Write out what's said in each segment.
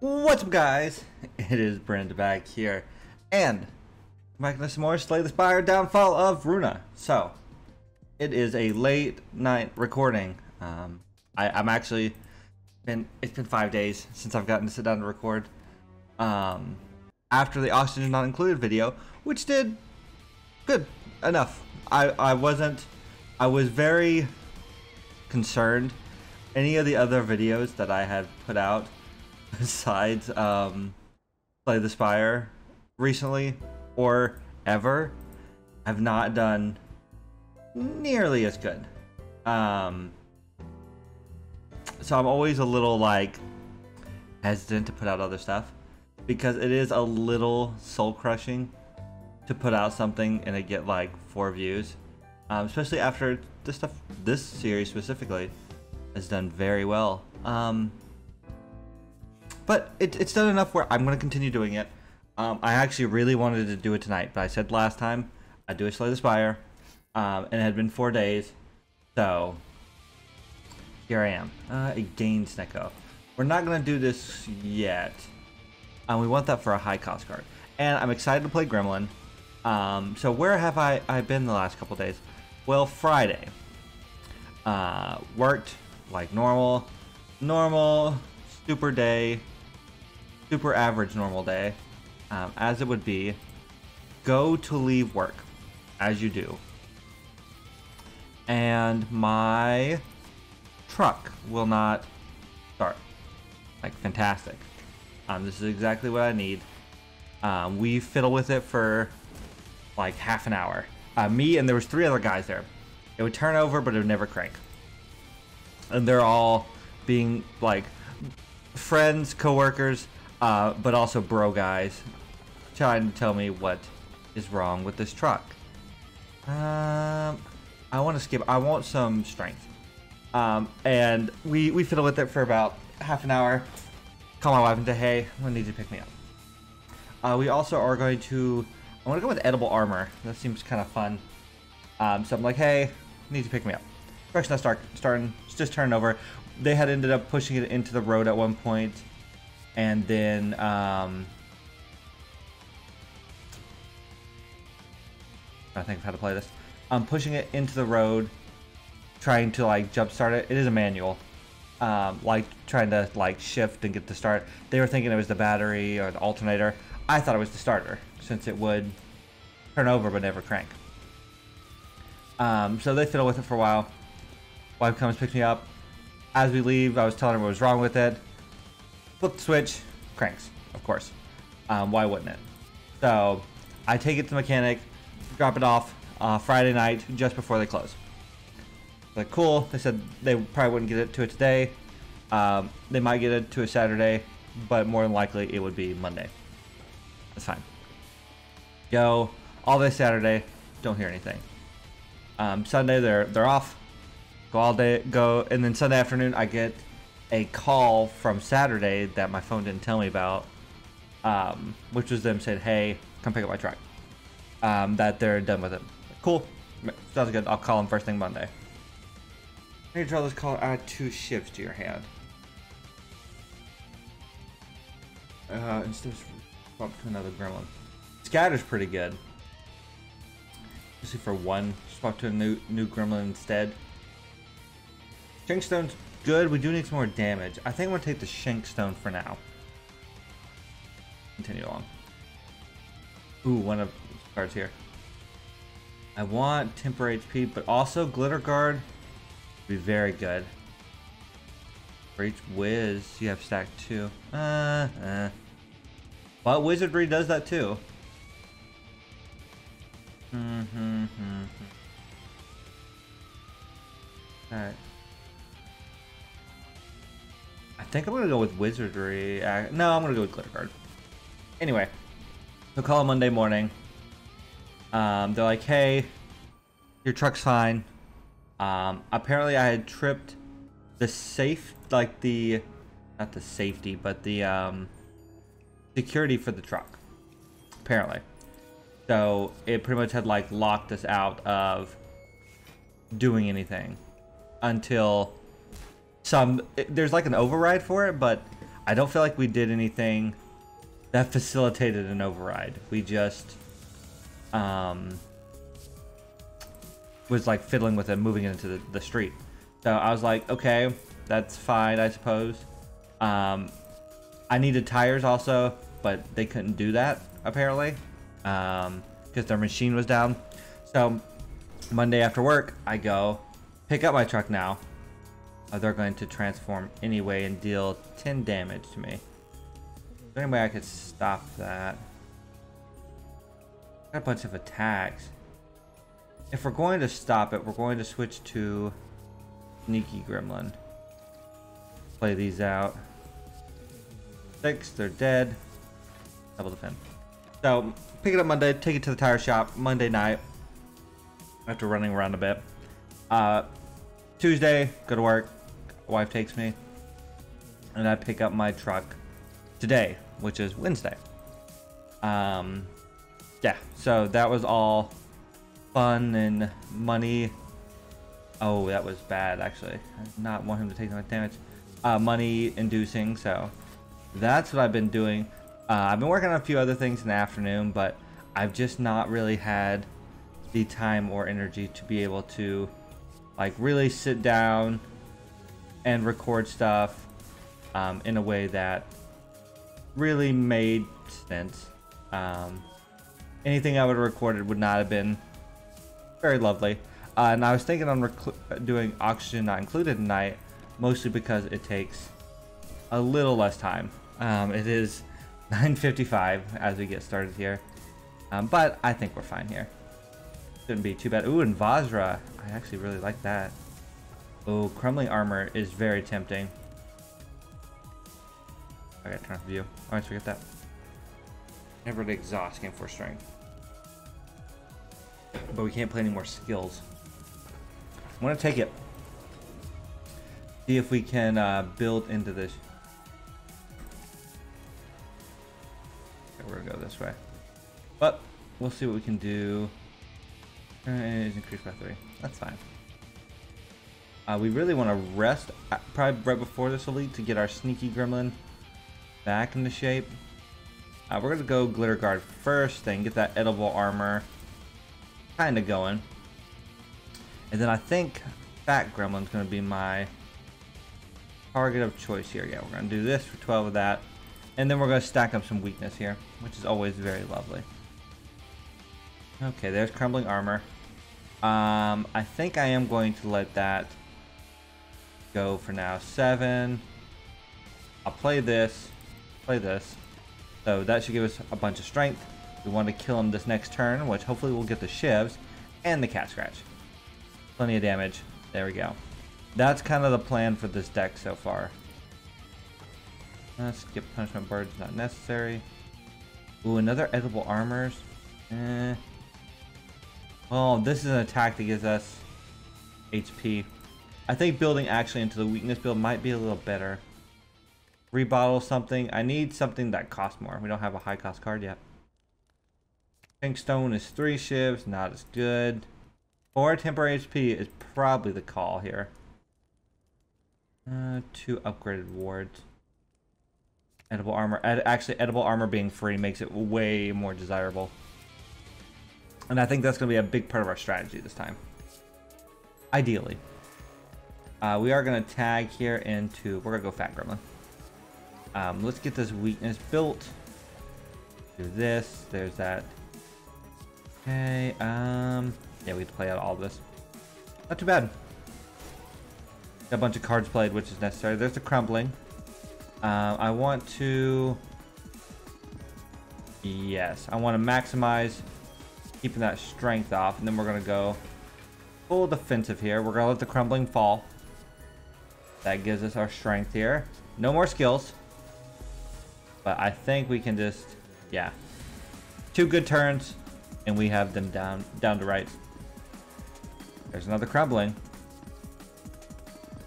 What's up guys? It is Brent back here and back to some more Slay the Spire Downfall of Ruina. So it is a late night recording. Um, I, I'm actually been it's been five days since I've gotten to sit down to record. Um, after the oxygen not included video, which did good enough. I I wasn't I was very concerned. Any of the other videos that I had put out besides um, the Spire recently or ever have not done nearly as good. Um, so I'm always a little like hesitant to put out other stuff because it is a little soul crushing to put out something and it get like four views, um, especially after this stuff, this series specifically, has done very well. Um, but it, it's done enough where I'm going to continue doing it. Um, I actually really wanted to do it tonight, but I said last time I'd do a Slay the Spire, um, and it had been four days, so here I am. Uh, a gain Snecko. We're not going to do this yet. Um, we want that for a high cost card. And I'm excited to play Gremlin. Um, so where have I, I been the last couple days? Well, Friday. Uh, worked like normal. Normal, super day, super average normal day, um, as it would be. Go to leave work, as you do. And my truck will not start. Like, fantastic. Um, this is exactly what I need. Um, we fiddle with it for like half an hour. Uh, me and there was three other guys there. It would turn over, but it would never crank. And they're all being like friends, coworkers, uh, but also bro guys, trying to tell me what is wrong with this truck. Um, I want to skip. I want some strength. Um, and we we fiddle with it for about half an hour. Call my wife and say, "Hey, I need you to pick me up." Uh, we also are going to. I want to go with edible armor. That seems kind of fun. Um, so I'm like, "Hey, need to pick me up." Direction start starting. It's just turning over. They had ended up pushing it into the road at one point, and then um, I think of how to play this. I'm pushing it into the road, trying to like jumpstart it. It is a manual, um, like trying to like shift and get the start. They were thinking it was the battery or the alternator. I thought it was the starter since it would turn over but never crank. Um, so they fiddle with it for a while. Wife comes, picks me up. As we leave, I was telling her what was wrong with it. Flip the switch, cranks, of course. Um, why wouldn't it? So I take it to the mechanic, drop it off uh, Friday night just before they close. Like, cool. They said they probably wouldn't get it to it today. Um, they might get it to a Saturday, but more than likely it would be Monday. That's fine. Go all day Saturday. Don't hear anything. Um, Sunday they're they're off. Go all day. Go and then Sunday afternoon I get a call from Saturday that my phone didn't tell me about, um, which was them saying, "Hey, come pick up my truck." Um, that they're done with it. Cool. Sounds good. I'll call them first thing Monday. I need draw this call. Add two shivs to your hand. Uh, instead of swap to another gremlin. Scatter's pretty good. Especially for one, swap to a new new gremlin instead. Shankstone's good. We do need some more damage. I think I'm gonna take the Shankstone for now. Continue on. Ooh, one of cards here. I want temper HP, but also Glitter Guard be very good. For each whiz, you have stack two. Uh, uh. Well, Wizardry does that too. Mm-hmm. mm-hmm. Alright. I think I'm gonna go with Wizardry. No, I'm gonna go with Glitter Guard. Anyway, they call call Monday morning. Um, they're like, hey, your truck's fine. Um, apparently I had tripped the safe, like the, not the safety, but the um, security for the truck. Apparently. So it pretty much had like locked us out of doing anything until some, it, there's like an override for it, but I don't feel like we did anything that facilitated an override. We just um, was like fiddling with it, moving it into the, the street. So I was like, okay, that's fine, I suppose. Um, I needed tires also, but they couldn't do that apparently because um, their machine was down. So Monday after work, I go pick up my truck now. Uh, they're going to transform anyway and deal 10 damage to me. Is there any way I could stop that? Got a bunch of attacks. If we're going to stop it, we're going to switch to Sneaky Gremlin. Play these out. Six, they're dead. Double defend. So, pick it up Monday, take it to the tire shop Monday night. After running around a bit. Uh, Tuesday, go to work. Wife takes me. And I pick up my truck today, which is Wednesday. Um, yeah, so that was all fun and money. Oh, that was bad, actually. I did not want him to take that damage. Uh, money inducing, so that's what I've been doing. Uh, I've been working on a few other things in the afternoon, but I've just not really had the time or energy to be able to like really sit down and record stuff um, in a way that really made sense. Um, anything I would have recorded would not have been very lovely. Uh, and I was thinking on doing oxygen not included tonight, mostly because it takes a little less time. Um, it is 9.55 as we get started here. Um, but I think we're fine here. Shouldn't be too bad. Ooh, and Vajra. I actually really like that. Oh, Crumbling Armor is very tempting. I gotta turn off the view. Always forget that. Never the exhaust game for strength. But we can't play any more skills. I want to take it. See if we can uh, build into this. Okay, we're gonna go this way. But we'll see what we can do. Uh, it's increased by three. That's fine. Uh, we really want to rest uh, probably right before this elite to get our sneaky gremlin back into shape. Uh, we're going to go glitter guard first, then get that edible armor kind of going. And then I think Fat Gremlin's going to be my target of choice here. Yeah, we're going to do this for 12 of that. And then we're going to stack up some weakness here, which is always very lovely. Okay, there's Crumbling Armor. Um, I think I am going to let that go for now. Seven. I'll play this. Play this. So that should give us a bunch of strength. We want to kill him this next turn, which hopefully we'll get the shivs and the cat scratch. Plenty of damage. There we go. That's kind of the plan for this deck so far. Uh, skip punishment birds not necessary. Ooh, another edible armors. Eh. Oh, this is an attack that gives us HP. I think building actually into the weakness build might be a little better. Rebottle something. I need something that costs more. We don't have a high cost card yet. Pink Stone is three shivs, not as good. Four temporary HP is probably the call here. Uh, two upgraded wards. Edible armor. Ed actually, edible armor being free makes it way more desirable. And I think that's going to be a big part of our strategy this time. Ideally. Uh, we are going to tag here into... We're going to go Fat Gremlin. Um, let's get this weakness built. Do this. There's that Okay, um, yeah, we have to play out all this. Not too bad. Got a bunch of cards played, which is necessary. There's the crumbling. Uh, I want to... Yes, I want to maximize keeping that strength off, and then we're going to go full defensive here. We're going to let the crumbling fall. That gives us our strength here. No more skills. But I think we can just, yeah. Two good turns and we have them down down to right. There's another crumbling.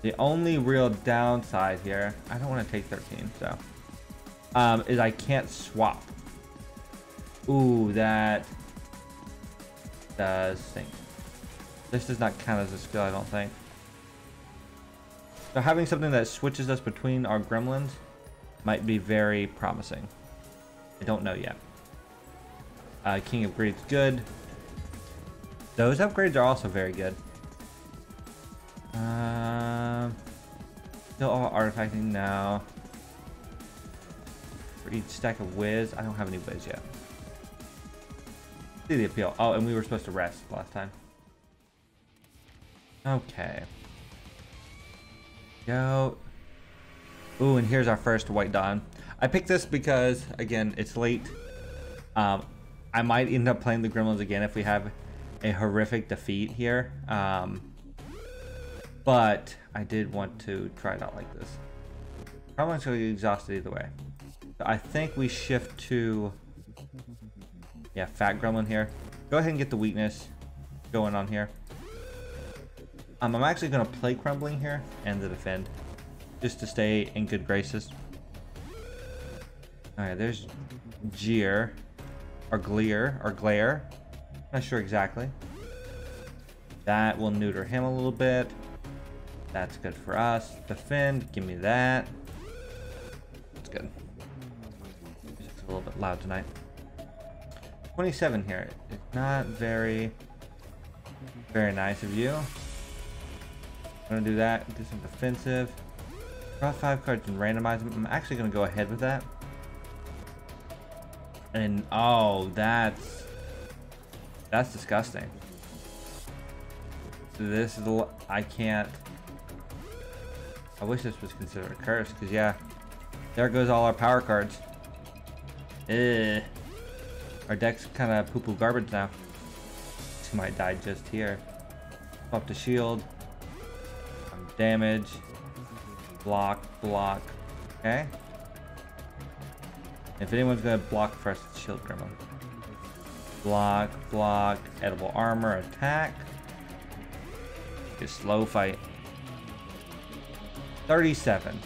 The only real downside here, I don't want to take 13, so, um, is I can't swap. Ooh, that does stink. This does not count as a skill, I don't think. So having something that switches us between our gremlins might be very promising. I don't know yet. Uh, King of Greed's good. Those upgrades are also very good. Um, still all artifacting now. For each stack of whiz, I don't have any whiz yet. See the appeal. Oh, and we were supposed to rest last time. Okay. Go. Ooh, and here's our first White Dawn. I picked this because, again, it's late. Um, I might end up playing the Gremlins again if we have a horrific defeat here. Um, but I did want to try it out like this. Probably going to get exhausted either way. I think we shift to, yeah, Fat Gremlin here. Go ahead and get the weakness going on here. Um, I'm actually going to play Crumbling here and the Defend, just to stay in good graces. Alright, there's Jeer, or Glear, or Glare. Not sure exactly. That will neuter him a little bit. That's good for us. Defend, give me that. That's good. Music's a little bit loud tonight. 27 here. It's not very, very nice of you. I'm gonna do that, do some defensive. Draw five cards and randomize them. I'm actually gonna go ahead with that. And oh, that's that's disgusting. So this is the I can't. I wish this was considered a curse, because yeah, there goes all our power cards. Ugh. Our deck's kind of poo-poo garbage now. She might die just here. Pop the shield. Damage. Block, block. Okay. If anyone's gonna block first, it's Shield Gremlin. Block, block, edible armor, attack. Just slow fight. 37.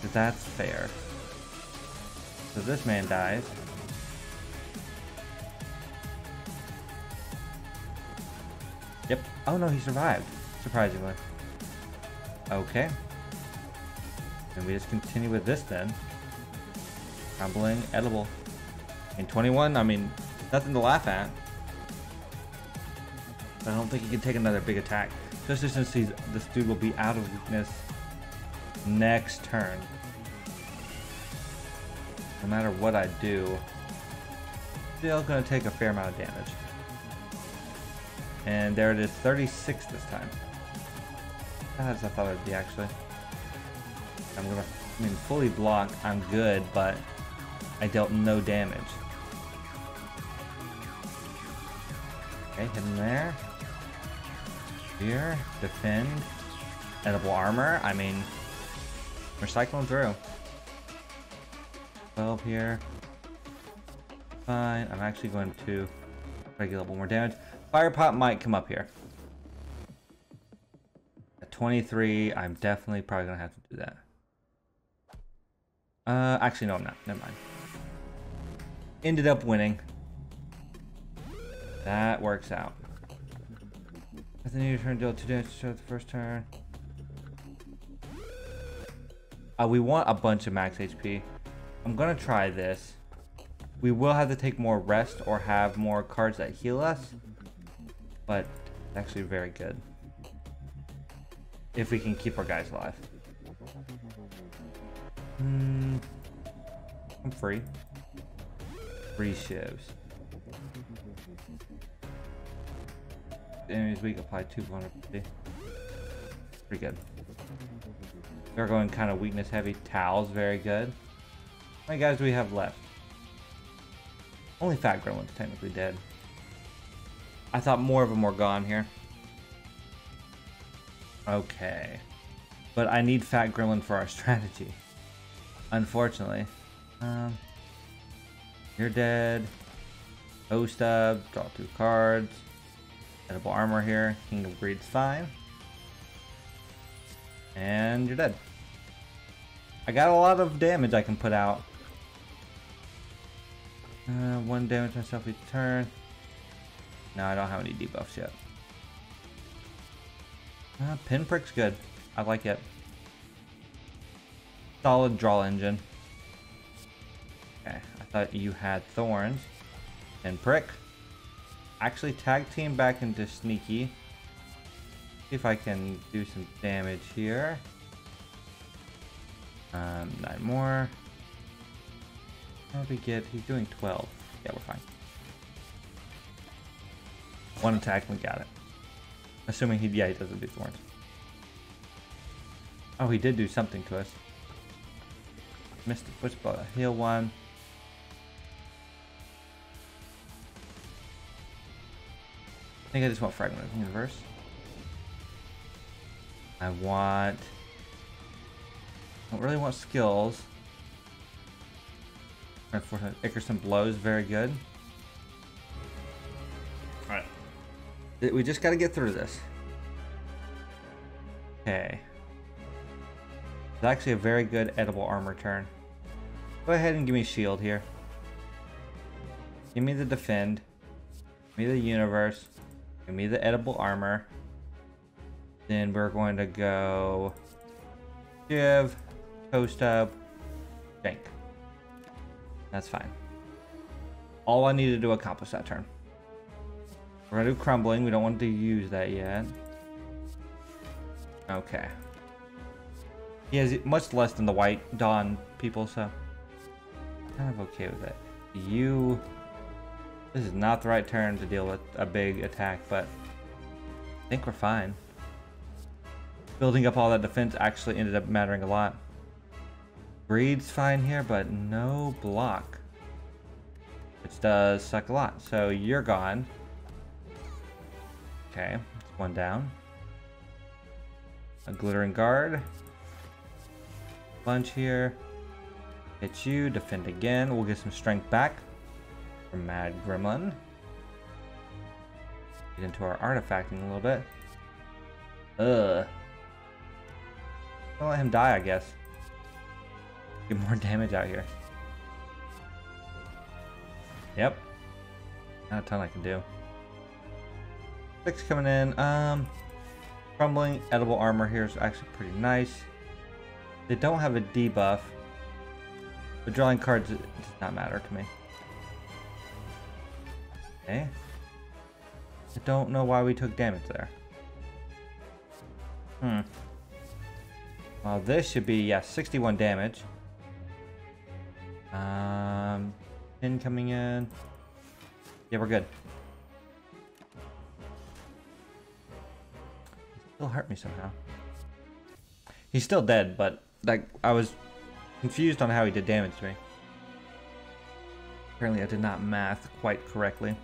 Because that's fair. So this man dies. Yep. Oh no, he survived. Surprisingly. Okay. And we just continue with this then. Crumbling, edible. In 21, I mean, nothing to laugh at. I don't think he can take another big attack. Especially since he's, this dude will be out of weakness next turn. No matter what I do, still gonna take a fair amount of damage. And there it is, 36 this time. As I thought it would be actually. I'm gonna, I mean, fully block, I'm good, but I dealt no damage. Okay, him there. Here, defend. Edible armor. I mean, we're cycling through. 12 here. Fine. I'm actually going to get a little more damage. Fire pot might come up here. At 23, I'm definitely probably to have to do that. Uh, actually, no, I'm not. Never mind. Ended up winning. That works out. At the new turn, deal two damage to the first turn. Uh, we want a bunch of max HP. I'm gonna try this. We will have to take more rest or have more cards that heal us. But it's actually very good. If we can keep our guys alive. Hmm. I'm free. Free shivs. Enemies weak apply two vulnerability. Pretty good. They're going kind of weakness heavy. Towels, very good. How many guys do we have left? Only Fat Gremlin's technically dead. I thought more of them were gone here. Okay. But I need Fat Gremlin for our strategy. Unfortunately. Um, you're dead. O-Stub, draw two cards. Edible armor here. King of Greed's fine. And you're dead. I got a lot of damage I can put out. Uh, one damage myself each turn. No, I don't have any debuffs yet. Uh, pinprick's good. I like it. solid draw engine. Okay, I thought you had thorns. And prick. Actually tag team back into sneaky. See if I can do some damage here. Um, nine more. How did we get? He's doing 12. Yeah, we're fine. One attack, we got it. Assuming he, yeah, he doesn't do thorns. Oh, he did do something to us. Missed the football, heal one. I think I just want Fragment of Universe. I want... I don't really want skills. Ickerson blows, very good. We just gotta get through this. Okay. It's actually a very good edible armor turn. Go ahead and give me shield here. Give me the defend. Give me the universe. Give me the edible armor. Then we're going to go Shiv, Toast Up, Jank. That's fine. All I needed to accomplish that turn. We're gonna do crumbling. We don't want to use that yet. Okay. He has much less than the white dawn people, so kind of okay with it. You this is not the right turn to deal with a big attack, but I think we're fine. Building up all that defense actually ended up mattering a lot. Breed's fine here, but no block. Which does suck a lot. So you're gone. Okay, that's one down. A glittering guard. Bunch here. Hit you, defend again. We'll get some strength back from Mad Gremlin. Get into our artifacting a little bit. Ugh. I'll let him die, I guess. Get more damage out here. Yep. Not a ton I can do. Six coming in. Um, crumbling edible armor here is actually pretty nice. They don't have a debuff. The drawing cards does not matter to me. Okay. I don't know why we took damage there. Hmm. Well, this should be, yeah, 61 damage. Um, pin coming in. Yeah, we're good. He still hurt me somehow. He's still dead, but like I was confused on how he did damage to me. Apparently I did not math quite correctly.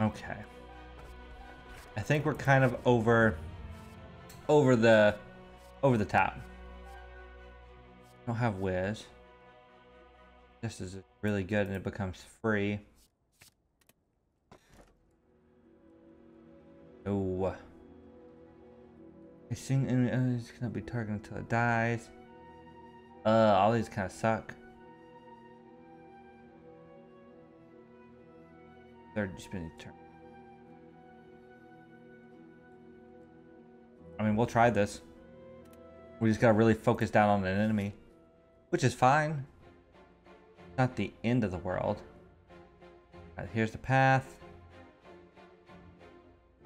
Okay. I think we're kind of over over the over the top. I don't have whiz. This is really good and it becomes free. Oh. A single enemy cannot be targeted until it dies. Uh, all these kind of suck. Third spinning turn. I mean, we'll try this. We just gotta really focus down on an enemy. Which is fine. Not the end of the world. Right, here's the path.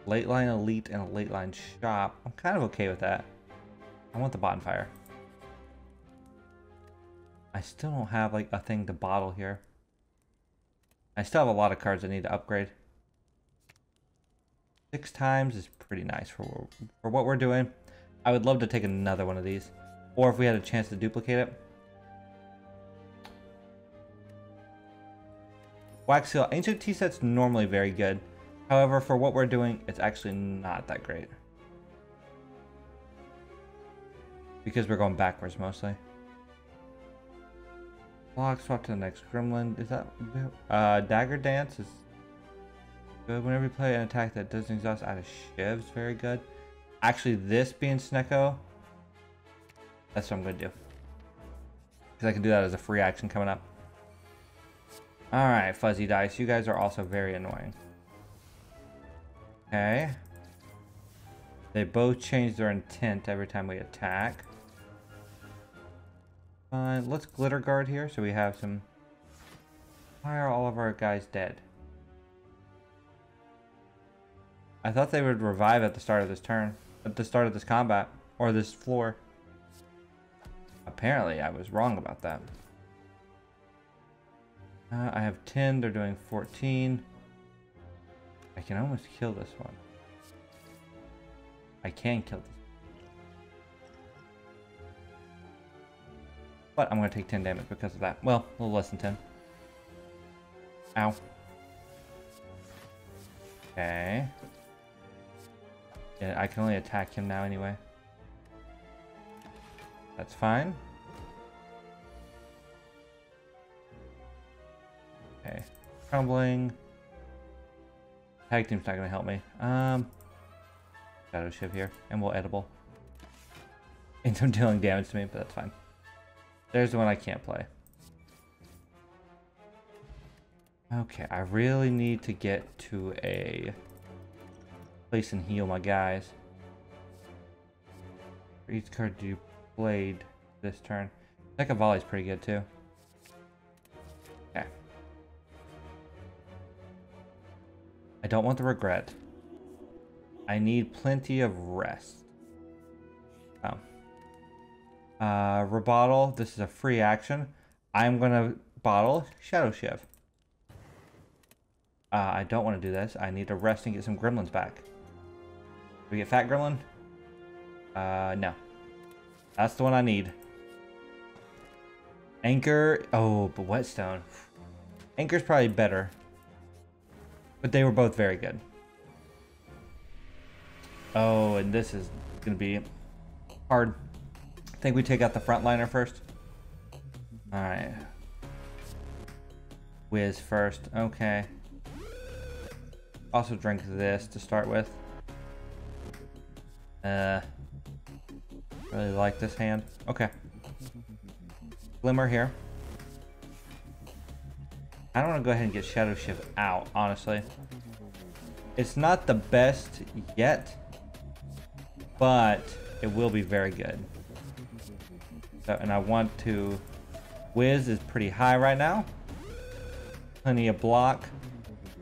Late line elite and a late line shop. I'm kind of okay with that. I want the bonfire. I still don't have like a thing to bottle here. I still have a lot of cards I need to upgrade. Six times is pretty nice for, for what we're doing. I would love to take another one of these. Or if we had a chance to duplicate it. Wax Seal. Ancient Tea Set's normally very good. However, for what we're doing, it's actually not that great. Because we're going backwards mostly. Block, swap to the next gremlin. Is that... Uh, Dagger Dance is good. Whenever you play an attack that doesn't exhaust out of shivs, very good. Actually, this being Snecko, that's what I'm going to do. Because I can do that as a free action coming up. Alright, Fuzzy Dice, you guys are also very annoying. Okay. They both change their intent every time we attack. Fine. Let's glitter guard here so we have some... Why are all of our guys dead? I thought they would revive at the start of this turn. At the start of this combat. Or this floor. Apparently, I was wrong about that. Uh, I have 10. They're doing 14. I can almost kill this one. I can kill this. But I'm going to take 10 damage because of that. Well, a little less than 10. Ow. Okay. Yeah, I can only attack him now anyway. That's fine. Okay. Crumbling. Tag team's not gonna help me. Um Shadow Shiv here, and we'll edible. Ends up dealing damage to me, but that's fine. There's the one I can't play. Okay, I really need to get to a place and heal my guys. For each card do blade this turn. Second volley's pretty good too. I don't want the regret. I need plenty of rest. Oh. Uh, rebottle. This is a free action. I'm gonna bottle Shadow Shift. Uh, I don't want to do this. I need to rest and get some gremlins back. Do we get Fat Gremlin? Uh, no. That's the one I need. Anchor. Oh, but Whetstone. Anchor's probably better. But they were both very good. Oh, and this is going to be hard. I think we take out the frontliner first. Alright. Whiz first. Okay. Also drink this to start with. Uh, really like this hand. Okay. Glimmer here. I don't want to go ahead and get Shadow Shift out, honestly. It's not the best yet, but it will be very good. So, and I want to... Whiz is pretty high right now. Plenty of block.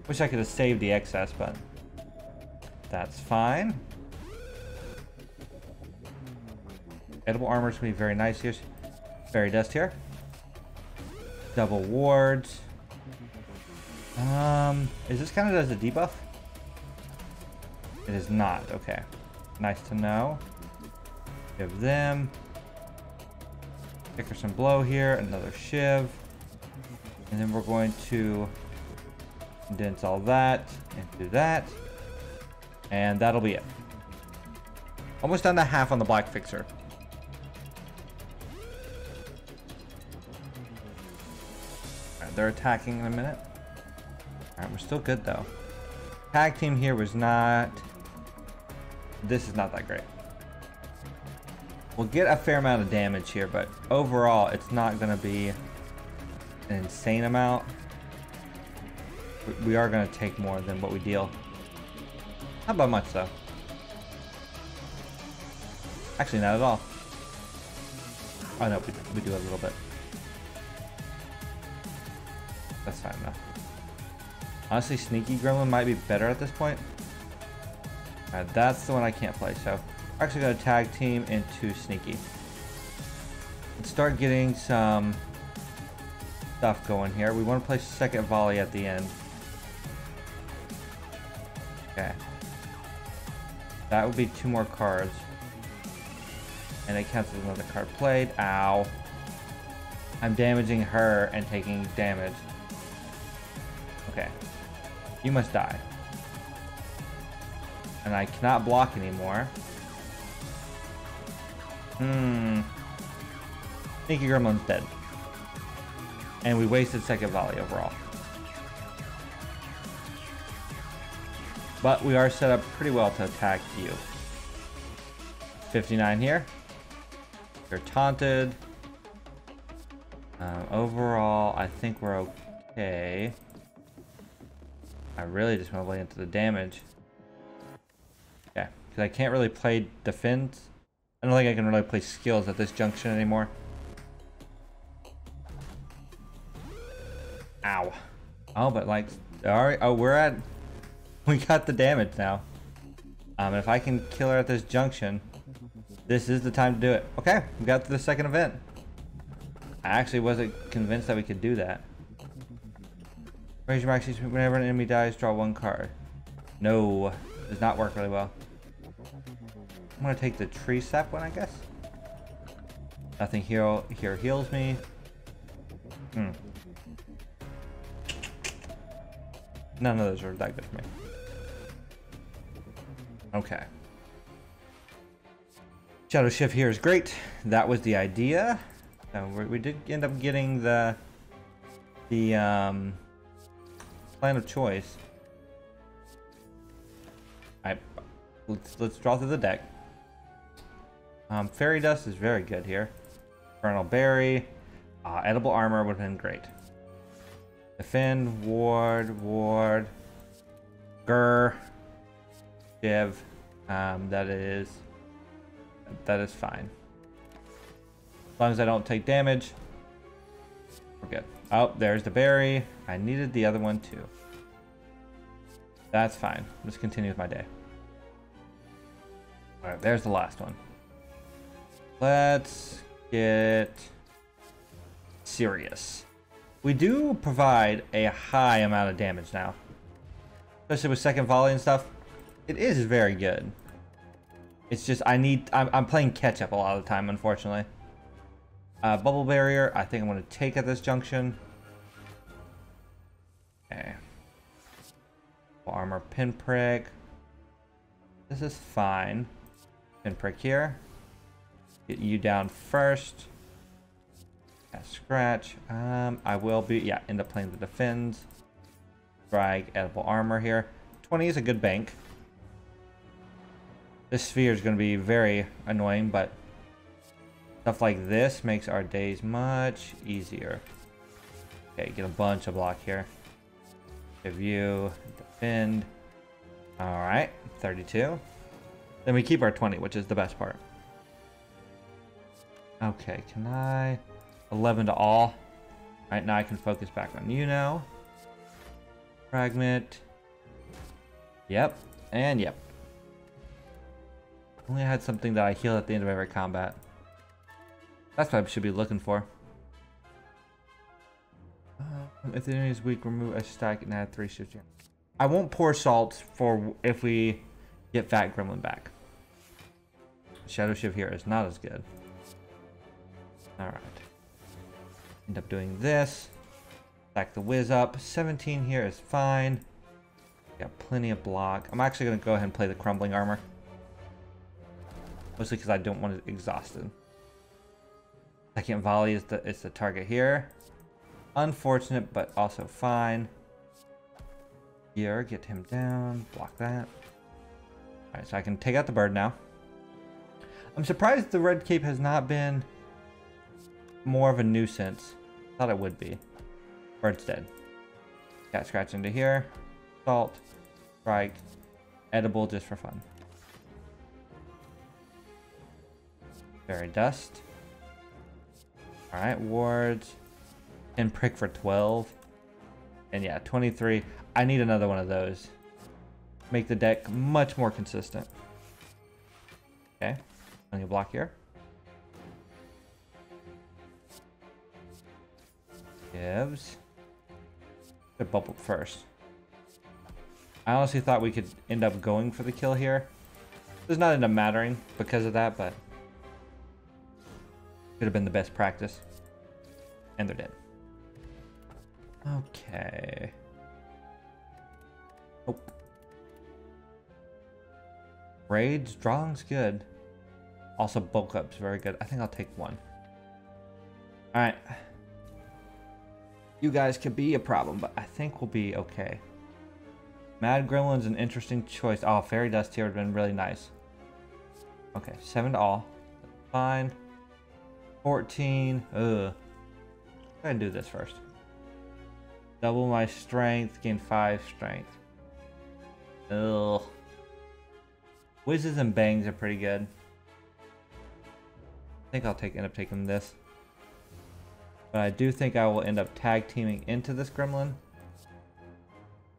Wish I could have saved the excess, but that's fine. Edible armor is going to be very nice here. Fairy dust here. Double wards. Um, is this counted as a debuff? It is not. Okay. Nice to know. Give them. Dickerson blow here. Another shiv. And then we're going to condense all that into that. And that'll be it. Almost down to half on the black fixer. they're attacking in a minute. Alright, we're still good though. Tag team here was not... This is not that great. We'll get a fair amount of damage here, but overall, it's not going to be an insane amount. We are going to take more than what we deal. Not by much, though. Actually, not at all. Oh, no, we, we do a little bit. Honestly, Sneaky Gremlin might be better at this point. Right, that's the one I can't play, so actually going to tag team into Sneaky. Start getting some stuff going here. We want to play second volley at the end. Okay. That would be two more cards. And it as another card played. Ow. I'm damaging her and taking damage. Okay. You must die. And I cannot block anymore. Hmm. Sneaky Gremlin's dead. And we wasted second volley overall. But we are set up pretty well to attack you. 59 here. You're taunted. Um, overall, I think we're okay. I really just want to lay into the damage. Yeah, because I can't really play defense. I don't think I can really play skills at this junction anymore. Ow. Oh, but like, alright, oh, we're at, we got the damage now. Um, if I can kill her at this junction, this is the time to do it. Okay, we got to the second event. I actually wasn't convinced that we could do that. Raise your max whenever an enemy dies, draw one card. No, does not work really well. I'm gonna take the tree sap one, I guess. Nothing here, here heals me. Hmm. None of those are that good for me. Okay. Shadow Shift here is great. That was the idea. So we did end up getting the the um, plan of choice. Alright, let's let's draw through the deck. Um, Fairy Dust is very good here. Infernal Berry, uh, Edible Armor would have been great. Defend, Ward, Ward, Gur, Div. Um, that is that is fine. As long as I don't take damage, we're good. Oh, there's the berry. I needed the other one too. That's fine. Let's continue with my day. Alright, there's the last one. Let's get serious. We do provide a high amount of damage now. Especially with second volley and stuff. It is very good. It's just, I need, I'm, I'm playing catch up a lot of the time, unfortunately. Uh, bubble barrier, I think I'm going to take at this junction. Okay. Armor pinprick. This is fine. Pinprick here. Get you down first. Scratch. Um, I will be, yeah, end up playing the defends. Drag edible armor here. 20 is a good bank. This sphere is going to be very annoying, but stuff like this makes our days much easier. Okay, get a bunch of block here. You, defend. Alright, 32. Then we keep our 20, which is the best part. Okay, can I... 11 to all. Alright, now I can focus back on you now. Fragment. Yep, and yep. Only had something that I heal at the end of every combat. That's what I should be looking for. Um, if the enemy is weak, remove a stack and add three shivs. I won't pour salt for if we get Fat Gremlin back. Shadow Shift here is not as good. Alright. End up doing this. Stack the whiz up. 17 here is fine. Got plenty of block. I'm actually going to go ahead and play the crumbling armor. Mostly because I don't want it exhausted. Second volley is the, is the target here. Unfortunate, but also fine. Here, get him down. Block that. Alright, so I can take out the bird now. I'm surprised the red cape has not been more of a nuisance. Thought it would be. Bird's dead. Cat scratch into here. Salt. Strike. Edible just for fun. Fairy Dust. Alright, wards. And prick for 12. And yeah, 23. I need another one of those. Make the deck much more consistent. Okay. I'm gonna block here. Gives. Should bubble first. I honestly thought we could end up going for the kill here. It's not end up mattering because of that, but could have been the best practice. And they're dead. Okay. Oh. Raids, drawing's good. Also bulk up's very good. I think I'll take one. Alright. You guys could be a problem, but I think we'll be okay. Mad Gremlin's an interesting choice. Oh, Fairy Dust here would have been really nice. Okay, 7 to all. Fine. 14. Ugh. Go and do this first. Double my strength, gain 5 strength. Ugh. Whizzes and bangs are pretty good. I think I'll take end up taking this. But I do think I will end up tag teaming into this gremlin.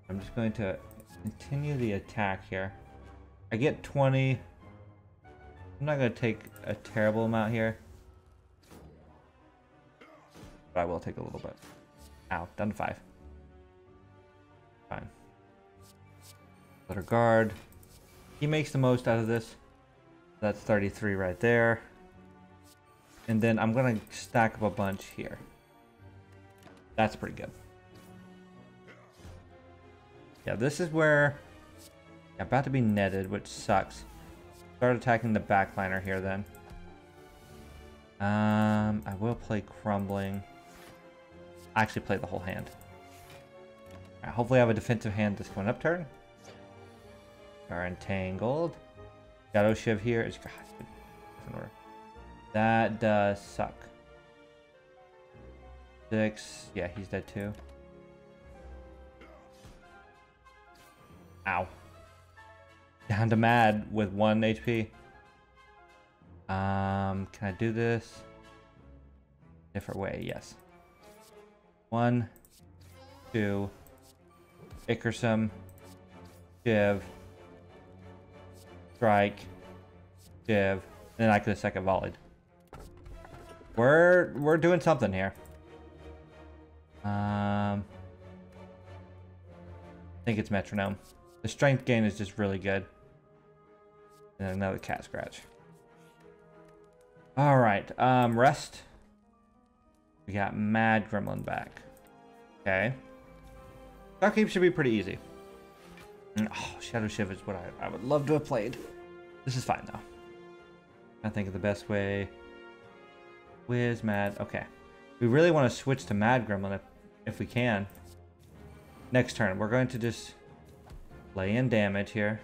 I'm just going to continue the attack here. I get 20. I'm not going to take a terrible amount here. But I will take a little bit. Ow, down to 5. Fine. Let her guard. He makes the most out of this. That's 33 right there. And then I'm going to stack up a bunch here. That's pretty good. Yeah, this is where... Yeah, about to be netted, which sucks. Start attacking the backliner here then. Um, I will play Crumbling. Actually play the whole hand. Right, hopefully I have a defensive hand this coming up turn. Are entangled. Shadow Shiv here is God, That does suck. Six. Yeah, he's dead too. Ow. Down to mad with one HP. Um, can I do this? Different way, yes. One, two, Ickersum, Shiv, Strike, and then I could have second volleyed. We're we're doing something here. Um, I think it's metronome. The strength gain is just really good. And another cat scratch. All right, um, rest. We got Mad Gremlin back. Okay. Keep should be pretty easy. Mm, oh, Shadow Shiv is what I, I would love to have played. This is fine though. I think of the best way. Where's Mad? Okay. We really want to switch to Mad Gremlin if, if we can. Next turn, we're going to just lay in damage here.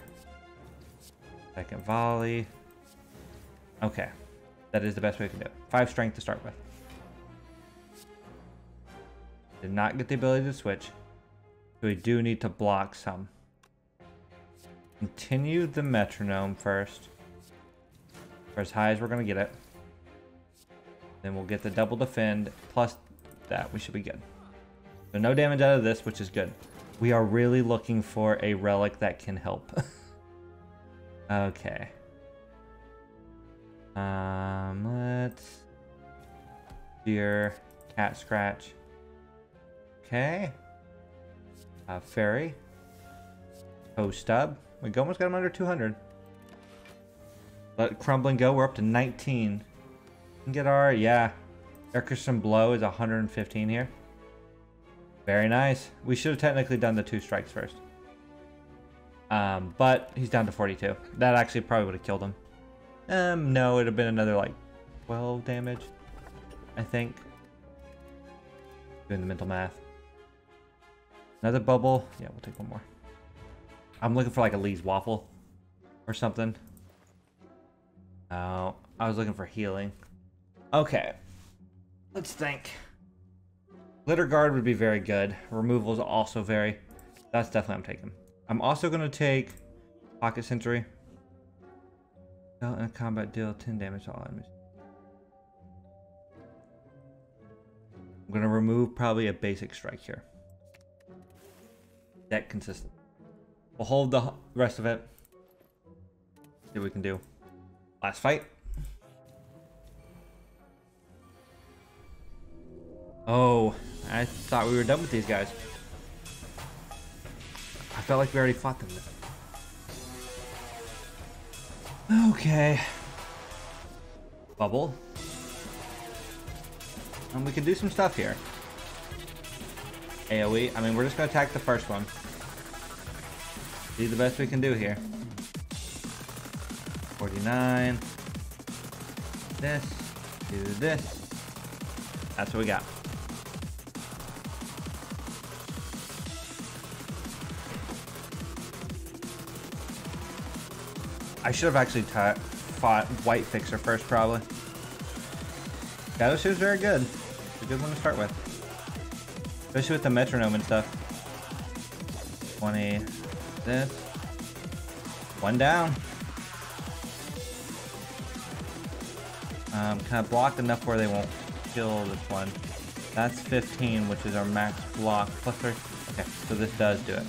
Second volley. Okay. That is the best way we can do it. Five strength to start with. Did not get the ability to switch. So we do need to block some. Continue the metronome first. For as high as we're going to get it. Then we'll get the double defend plus that. We should be good. So no damage out of this, which is good. We are really looking for a relic that can help. okay. Um, let's... Deer, cat scratch. Okay. Uh, fairy. Oh, stub. We almost got him under 200. Let Crumbling go. We're up to 19 get our, yeah. Ickersum Blow is 115 here. Very nice. We should have technically done the two strikes first. Um, but he's down to 42. That actually probably would have killed him. Um, no, it would have been another like 12 damage, I think. Doing the mental math. Another bubble. Yeah, we'll take one more. I'm looking for like a Lee's waffle or something. Oh, I was looking for healing. Okay. Let's think. Litter guard would be very good. Removal is also very... That's definitely I'm taking. I'm also going to take Pocket Sentry. In a combat deal 10 damage to all enemies. I'm going to remove probably a basic strike here. That consistent. We'll hold the rest of it. See what we can do. Last fight. Oh, I thought we were done with these guys. I felt like we already fought them. Okay. Bubble. And we can do some stuff here. AoE. I mean, we're just going to attack the first one. Do the best we can do here. 49. This. Do this. That's what we got. I should have actually fought White Fixer first, probably. Shadow Shiv's very good. It's a good one to start with. Especially with the metronome and stuff. 20. This. One down. Um, kind of blocked enough where they won't kill this one. That's 15, which is our max block plus 3. Okay, so this does do it.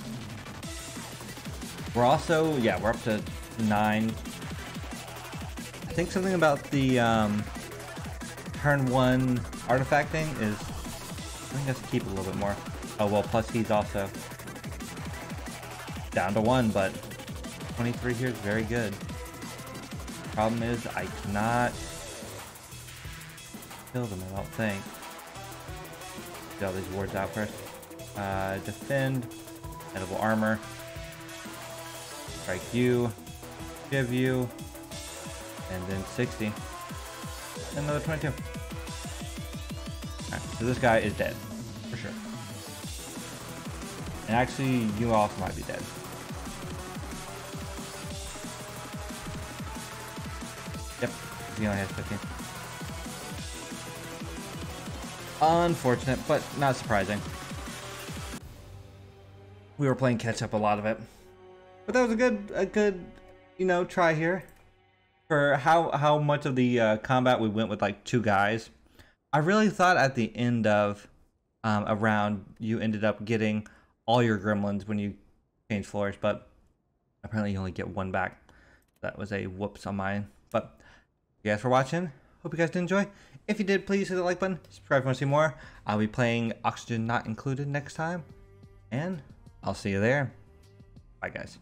We're also, yeah, we're up to 9. I think something about the um, turn 1 artifact thing is, I think let's keep a little bit more. Oh, well, plus he's also down to 1, but 23 here is very good. Problem is, I cannot kill them, I don't think. Get all these wards out first. Uh, defend, edible armor, strike you, give you, and then 60. Another 22. Right, so this guy is dead, for sure. And actually, you also might be dead. He only has 15. Unfortunate, but not surprising. We were playing catch up a lot of it. But that was a good, a good, you know, try here. For how, how much of the uh, combat we went with like two guys. I really thought at the end of um, a round you ended up getting all your gremlins when you change floors, but apparently you only get one back. That was a whoops on mine. But you guys for watching. Hope you guys did enjoy. If you did, please hit the like button. Subscribe if you want to see more. I'll be playing Oxygen Not Included next time. And I'll see you there. Bye, guys.